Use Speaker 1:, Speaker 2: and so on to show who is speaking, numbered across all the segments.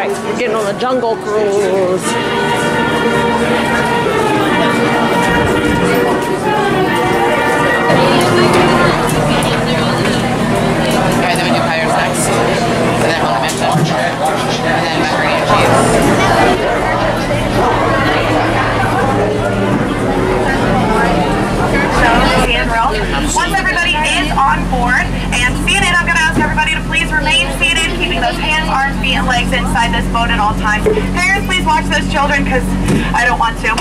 Speaker 1: Alright, we're getting on the jungle cruise.
Speaker 2: Alright, then we do next. And then. And then.
Speaker 3: because I don't want to.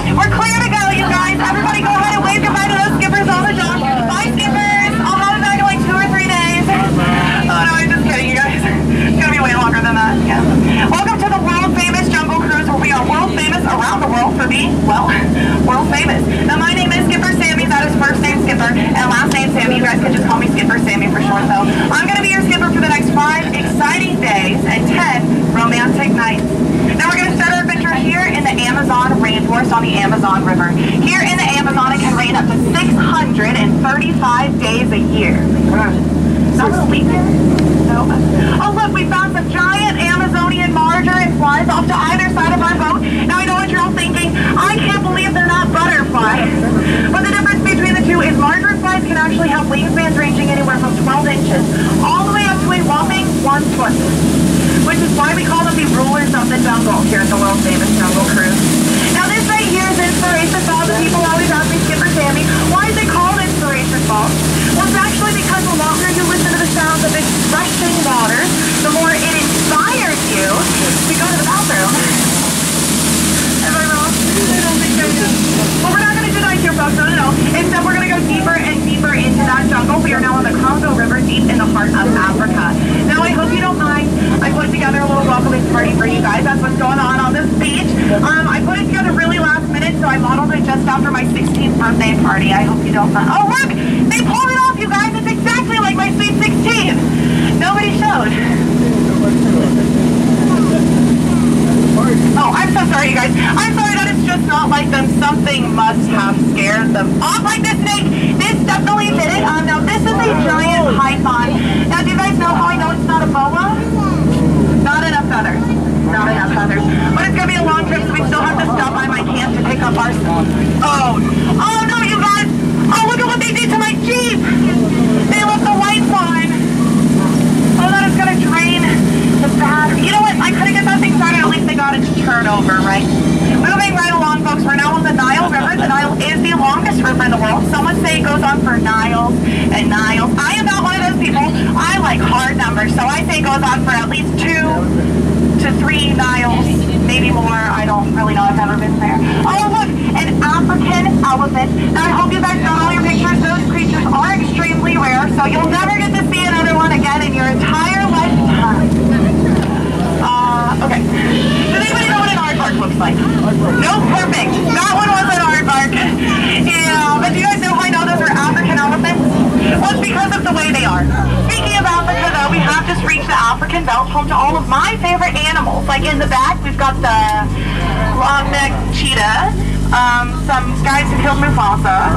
Speaker 3: for Niles and Niles. I am not one of those people. I like hard numbers, so I say goes on for at least two to three Niles, maybe more. I don't really know. I've never been there. Oh, look, home to all of my favorite animals. Like in the back, we've got the long-necked cheetah, um, some guys who killed Mufasa.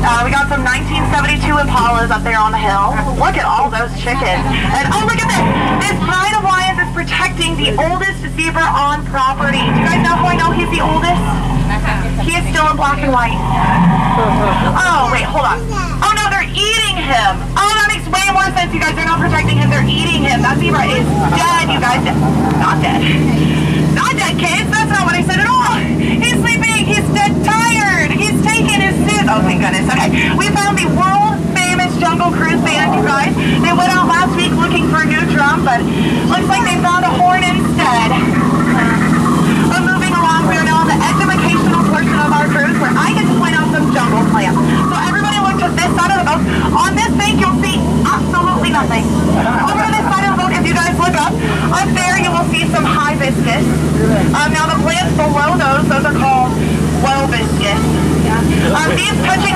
Speaker 3: Uh, we got some 1972 Impalas up there on the hill. Look at all those chickens. And oh, look at this. This Pride of Lions is protecting the oldest zebra on property. Do you guys know who I know he's the oldest? He is still in black and white. Oh, wait, hold on. Oh, no, they're eating him. Oh, no, way more sense, you guys. They're not protecting him. They're eating him. That zebra is dead, you guys. Not dead. Not dead, kids. That's not what I said at all. He's sleeping. He's dead tired. He's taking his soup. Oh, thank goodness. Okay. We found the world-famous Jungle Cruise band, you guys. They went out last week looking for a new drum, but looks like Please put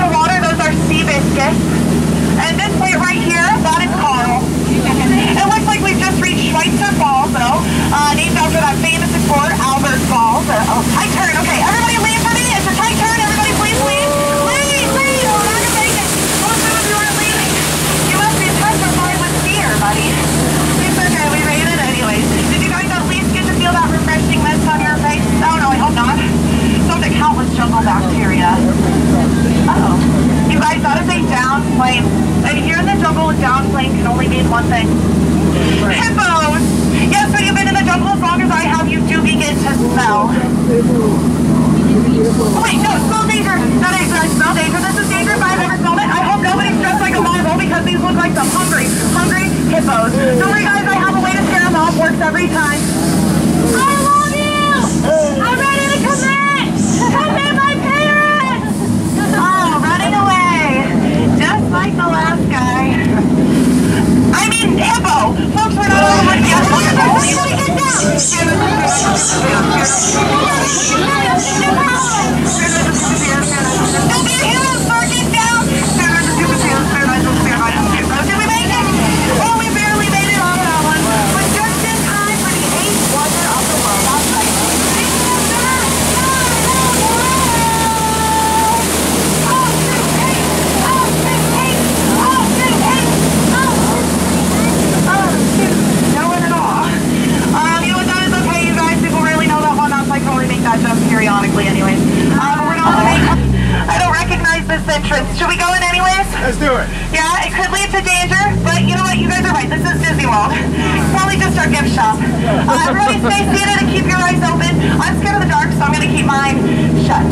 Speaker 3: everybody stay seated and keep your eyes open. I'm scared of the dark, so I'm going to keep mine shut.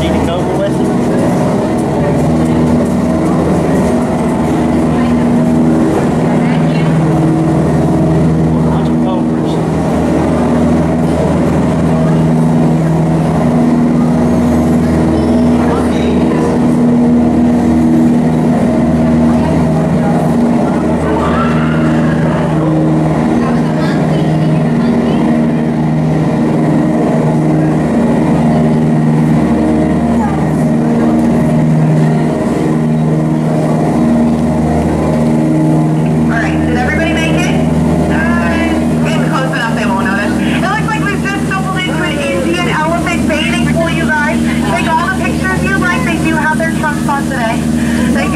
Speaker 4: See the over with? Bunch of cobras.
Speaker 3: Alright, did everybody make it? Nice. Getting close enough they won't notice. It looks like we've just stumbled into an Indian elephant bathing pool, you guys. Take all the pictures you like. They do have their trunks on today. Thank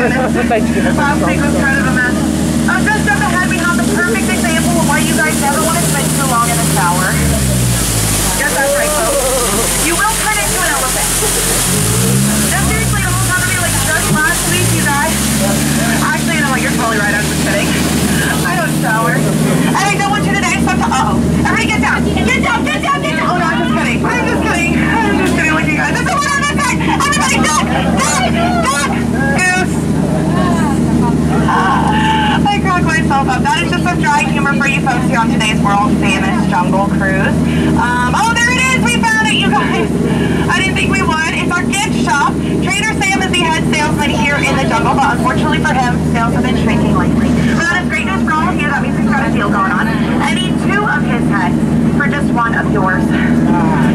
Speaker 3: goodness. Last week was kind of a mess. Uh, just up ahead, we have the perfect example of why you guys never want to spend too long in the shower. Yes, that's right, folks. You will turn into an elephant. No, seriously, it almost happened to me like just last week, you guys. Actually, you know what? You're totally right. I was just kidding. I don't shower. And I don't want you today. Sometimes. Uh oh. Everybody get down. Get down. Get down. Get down. Oh no, I'm just kidding. I'm just kidding. I'm just kidding with you guys. It's a one on attack. Everybody, duck. Duck. Duck. Myself up. That is just some dry humor for you folks here on today's world famous jungle cruise. Um, oh, there it is. We found it, you guys. I didn't think we would. It's our gift shop. Trader Sam is the head salesman here in the jungle, but unfortunately for him, sales have been shrinking lately. But that is great news for all of you. That means we've got a deal going on. I need two of his heads for just one of yours.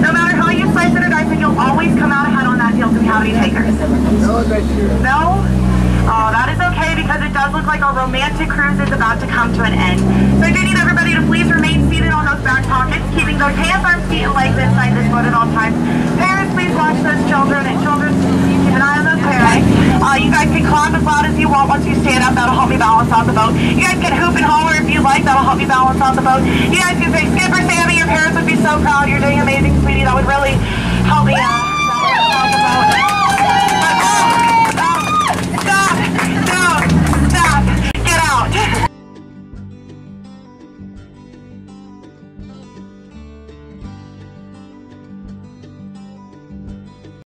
Speaker 3: No matter how you slice it or dice it, you'll always come out ahead on that deal. Do we have any takers? No? Oh, that is okay because it does look like our romantic cruise is to come to an end. So I do need everybody to please remain seated on those back pockets, keeping those hands, arms, feet, and legs inside this boat at all times. Parents, please watch those children, and children, please keep an eye on those parents. Uh, you guys can clap as loud as you want once you stand up. That'll help me balance on the boat. You guys can hoop and holler if you like. That'll help me balance on the boat. You guys can say, Skipper Sammy, your parents would be so proud. You're doing amazing, sweetie. That would really help me uh,